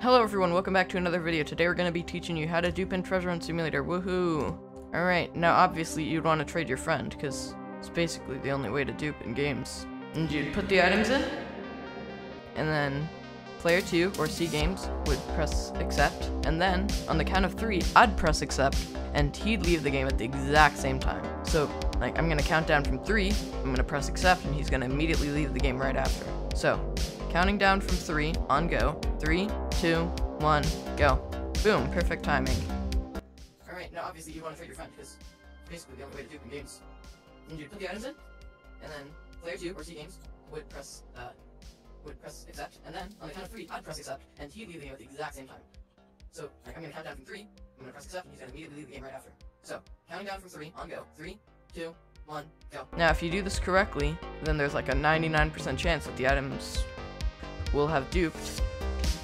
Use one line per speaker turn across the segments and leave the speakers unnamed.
Hello everyone, welcome back to another video. Today we're going to be teaching you how to dupe in Treasure Hunt Simulator. Woohoo! Alright, now obviously you'd want to trade your friend, because it's basically the only way to dupe in games. And you'd put the items in, and then player 2 or C Games would press accept, and then on the count of 3, I'd press accept, and he'd leave the game at the exact same time. So, like, I'm going to count down from 3, I'm going to press accept, and he's going to immediately leave the game right after. So, counting down from 3, on go, Three, two, one, go. Boom, perfect timing. Alright, now obviously you want to trade your friend, because basically the only way to dupe in games. And you put the items in, and then player 2 or C Games would press, uh, would press accept, and then on the count of 3, I'd press accept, and he'd leave the game at the exact same time. So, like, I'm going to count down from 3, I'm going to press accept, and he's going to immediately leave the game right after. So, counting down from 3, on go, Three, two, one, go. Now, if you do this correctly, then there's like a 99% chance that the items will have duped,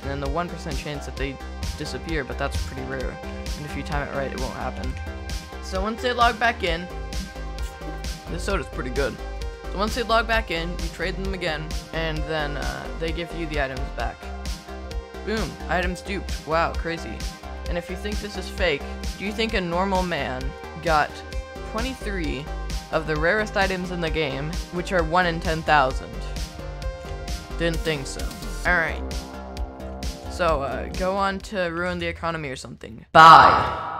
and then the 1% chance that they disappear, but that's pretty rare. And if you time it right, it won't happen. So once they log back in, this soda's pretty good. So once they log back in, you trade them again, and then uh, they give you the items back. Boom, items duped. Wow, crazy. And if you think this is fake, do you think a normal man got 23 of the rarest items in the game, which are 1 in 10,000? Didn't think so. Alright. So, uh, go on to ruin the economy or something. Bye.